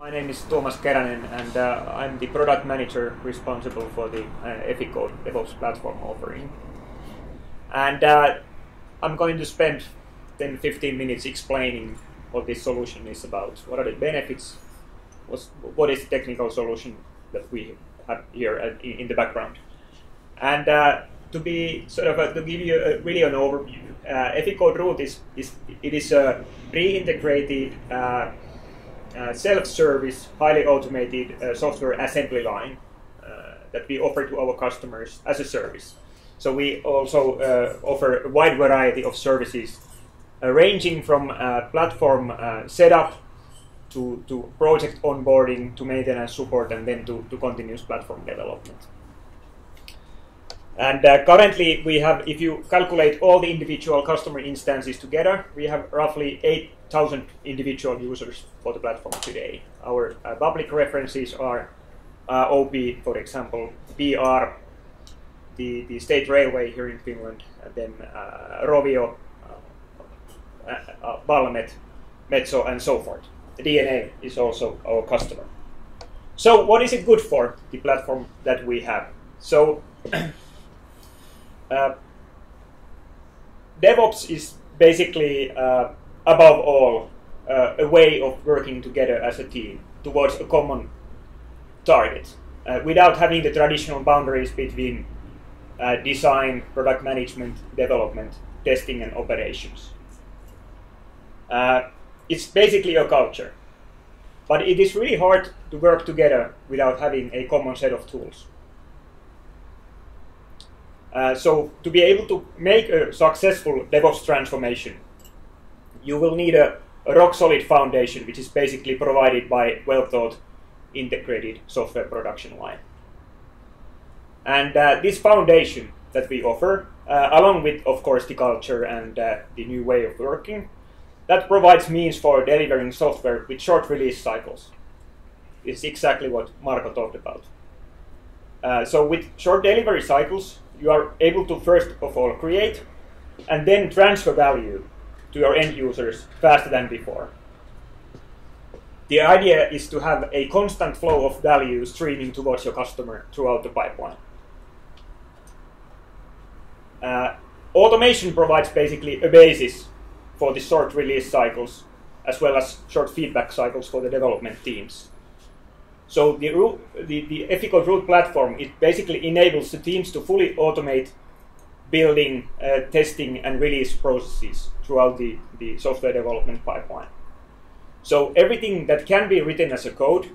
My name is Tuomas Keränen and uh, I'm the product manager responsible for the uh, Eficode DevOps platform offering. And uh, I'm going to spend 10 15 minutes explaining what this solution is about. What are the benefits? What's, what is the technical solution that we have here in, in the background? And uh, to be sort of a, to give you a, really an overview, uh, Eficode Root is, is it is a pre-integrated uh, uh, self-service, highly automated uh, software assembly line uh, that we offer to our customers as a service. So we also uh, offer a wide variety of services, uh, ranging from platform setup to, to project onboarding, to maintenance support, and then to, to continuous platform development. And uh, currently, we have, if you calculate all the individual customer instances together, we have roughly 8,000 individual users for the platform today. Our uh, public references are uh, OP, for example, VR, the, the state railway here in Finland, and then uh, Rovio, uh, uh, Valmet, Metso, and so forth. The DNA is also our customer. So, what is it good for, the platform that we have? So, Uh, DevOps is basically, uh, above all, uh, a way of working together as a team towards a common target uh, without having the traditional boundaries between uh, design, product management, development, testing, and operations. it's basically a culture. But it is really hard to work together without having a common set of tools. Uh, so to be able to make a successful DevOps transformation, you will need a, a rock solid foundation, which is basically provided by well thought integrated software production line. And uh, this foundation that we offer, uh, along with, of course, the culture and uh, the new way of working, that provides means for delivering software with short release cycles. It's exactly what Marco talked about. Uh, so with short delivery cycles, you are able to first of all create and then transfer value to your end users faster than before. The idea is to have a constant flow of value streaming towards your customer throughout the pipeline. Uh, automation provides basically a basis for the short release cycles as well as short feedback cycles for the development teams. So the, the, the Eficode Root platform, it basically enables the teams to fully automate building, uh, testing, and release processes throughout the, the software development pipeline. So everything that can be written as a code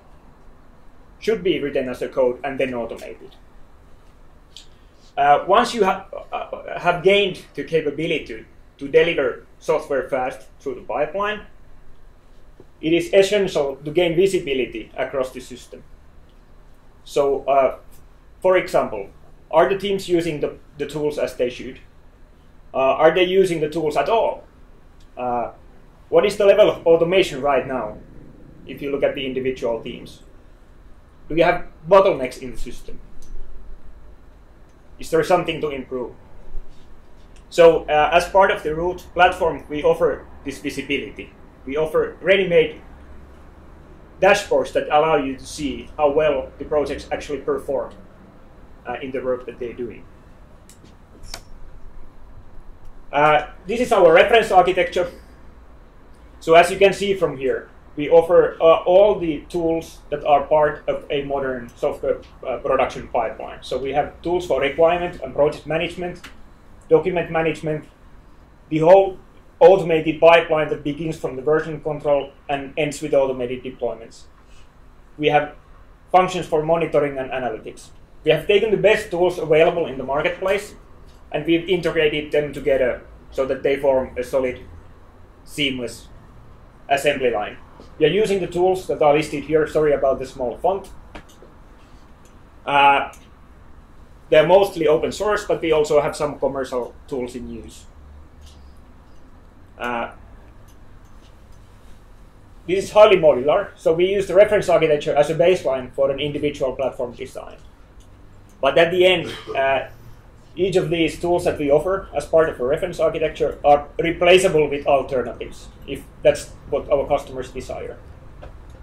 should be written as a code and then automated. Uh, once you ha uh, have gained the capability to deliver software fast through the pipeline, it is essential to gain visibility across the system. So, uh, for example, are the teams using the, the tools as they should? Uh, are they using the tools at all? Uh, what is the level of automation right now if you look at the individual teams? Do you have bottlenecks in the system? Is there something to improve? So, uh, as part of the Root platform, we offer this visibility we offer ready-made dashboards that allow you to see how well the projects actually perform uh, in the work that they're doing. Uh, this is our reference architecture. So as you can see from here, we offer uh, all the tools that are part of a modern software uh, production pipeline. So we have tools for requirement and project management, document management, the whole automated pipeline that begins from the version control and ends with automated deployments. We have functions for monitoring and analytics. We have taken the best tools available in the marketplace and we've integrated them together so that they form a solid, seamless assembly line. We are using the tools that are listed here. Sorry about the small font. Uh, they're mostly open source, but we also have some commercial tools in use. Uh, this is highly modular, so we use the reference architecture as a baseline for an individual platform design. But at the end, uh, each of these tools that we offer as part of a reference architecture are replaceable with alternatives, if that's what our customers desire.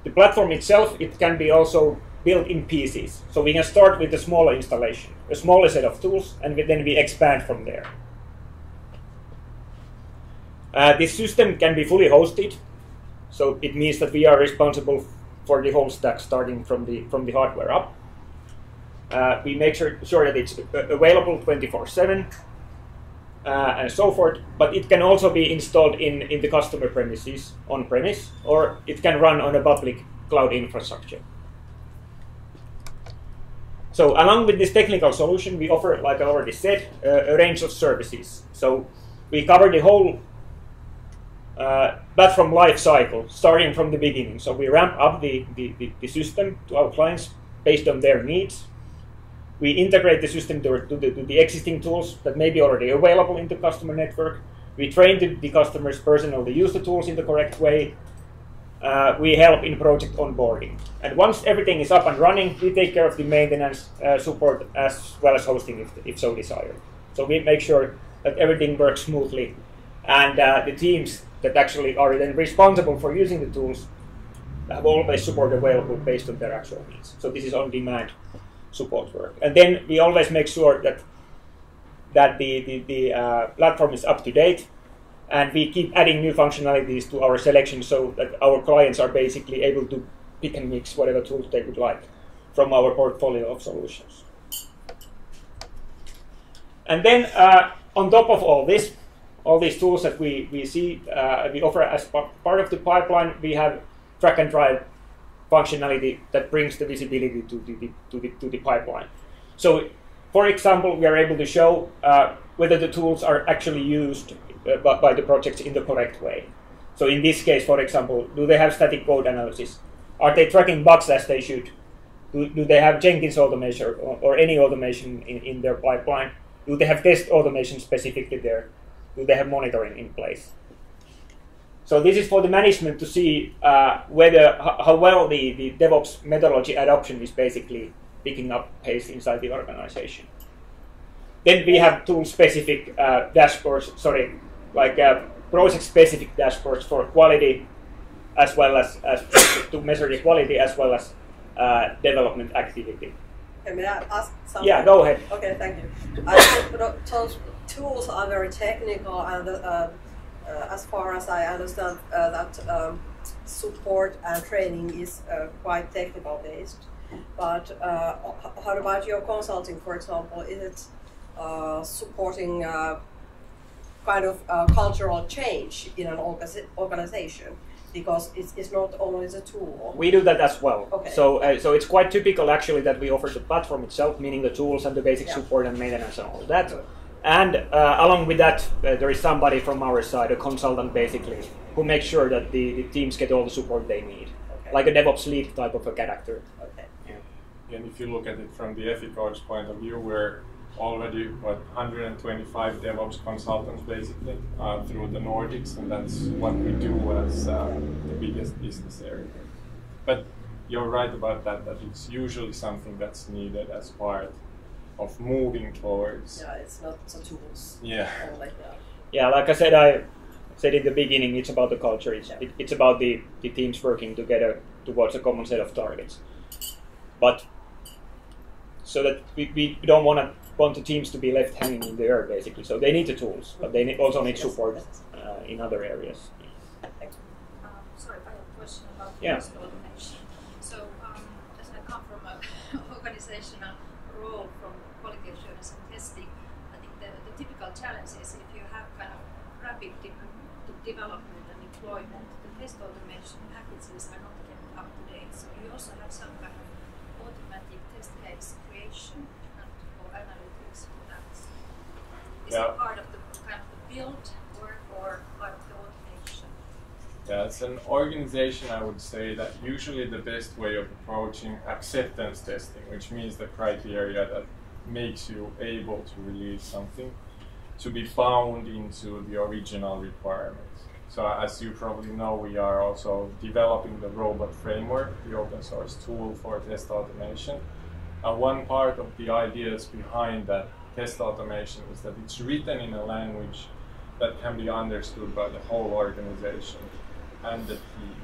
the platform itself, it can be also built in pieces. So we can start with a smaller installation, a smaller set of tools, and then we expand from there. Uh, this system can be fully hosted, so it means that we are responsible for the whole stack, starting from the from the hardware up. Uh, we make sure, sure that it's available 24/7 uh, and so forth. But it can also be installed in in the customer premises on premise, or it can run on a public cloud infrastructure. So along with this technical solution, we offer, like I already said, uh, a range of services. So we cover the whole uh, from life cycle, starting from the beginning. So we ramp up the, the, the, the system to our clients based on their needs. We integrate the system to, to, the, to, the, existing tools that may be already available in the customer network. We train the, the customer's personally to use the tools in the correct way. Uh, we help in project onboarding. And once everything is up and running, we take care of the maintenance uh, support as well as hosting if, if so desired. So we make sure that everything works smoothly and uh, the teams that actually are then responsible for using the tools have always support available based on their actual needs. So this is on-demand support work. And then we always make sure that that the, the, the uh, platform is up to date and we keep adding new functionalities to our selection so that our clients are basically able to pick and mix whatever tools they would like from our portfolio of solutions. And then uh, on top of all this, all these tools that we, we see, uh, we offer as part of the pipeline, we have track and drive functionality that brings the visibility to the, to the, to the pipeline. So, for example, we are able to show uh, whether the tools are actually used uh, by, by the projects in the correct way. So in this case, for example, do they have static code analysis? Are they tracking bugs as they should? Do, do they have Jenkins automation or, or any automation in, in their pipeline? Do they have test automation specifically there? Do they have monitoring in place? So this is for the management to see uh, whether how well the, the DevOps methodology adoption is basically picking up pace inside the organization. Then we have tool-specific uh, dashboards, sorry, like uh, project-specific dashboards for quality, as well as, as to measure the quality as well as uh, development activity. Okay, may I ask something? Yeah, go ahead. Okay, thank you. I tools are very technical, and uh, uh, as far as I understand, uh, that um, support and training is uh, quite technical based. But uh, how about your consulting, for example? Is it uh, supporting kind of cultural change in an organization? because it's, it's not always a tool. We do that as well. Okay. So uh, so it's quite typical actually that we offer the platform itself, meaning the tools and the basic yeah. support and maintenance and all that. And uh, along with that, uh, there is somebody from our side, a consultant basically, who makes sure that the, the teams get all the support they need, okay. like a DevOps lead type of a character. Okay. Yeah. And if you look at it from the Eficode's point of view, we're already what 125 DevOps consultants basically uh, through the Nordics, and that's what we do as uh, the biggest business area. But you're right about that. That it's usually something that's needed as part of moving towards. Yeah, it's not the tools. Yeah. Like. Yeah, like I said, I said in the beginning, it's about the culture. It's, yeah. it, it's about the, the teams working together towards a common set of targets. But so that we, we don't want to want the teams to be left hanging in the air, basically. So they need the tools, but they also need support uh, in other areas. Um, sorry, I have a question about yeah. So, um, as I come from an organizational role from quality assurance and testing, I think the, the if you have kind of rapid de development and deployment, the test automation packages are not kept up to date. So you also have some kind of automatic test case creation and or analytics for is yeah. it part of the kind of the build work or part of the automation? Yeah, it's an organization, I would say that usually the best way of approaching acceptance testing, which means the criteria that makes you able to release something, to be found into the original requirements. So as you probably know, we are also developing the robot framework, the open source tool for test automation. And one part of the ideas behind that test automation is that it's written in a language that can be understood by the whole organization and the team.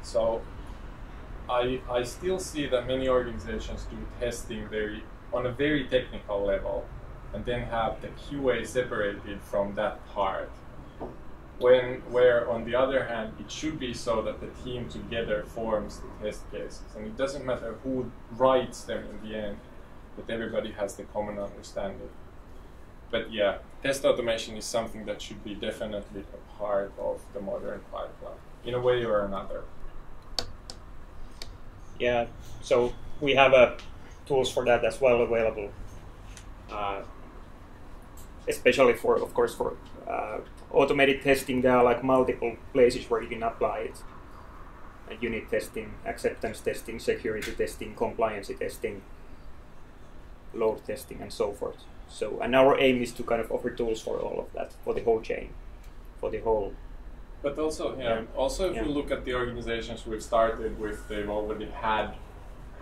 So I, I still see that many organizations do testing very on a very technical level and then have the QA separated from that part. When where on the other hand it should be so that the team together forms the test cases and it doesn't matter who writes them in the end, but everybody has the common understanding. But yeah, test automation is something that should be definitely a part of the modern pipeline in a way or another. Yeah, so we have uh, tools for that as well available, uh, especially for, of course, for uh, automated testing. There are like multiple places where you can apply it. Uh, unit testing, acceptance testing, security testing, compliance testing, load testing, and so forth. So, and our aim is to kind of offer tools for all of that, for the whole chain, for the whole But also, yeah, Yeah. also if Yeah. you look at the organizations we've started with, they've already had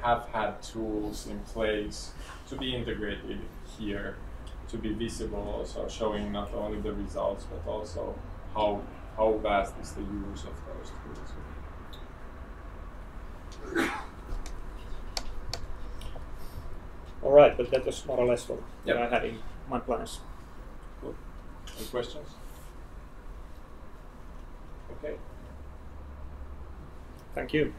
have had tools in place to be integrated here, to be visible, also showing not only the results but also how how vast is the use of those tools. All right, but that was more or less what Yep. I had in my plans. Cool. Any questions? Okay. Thank you.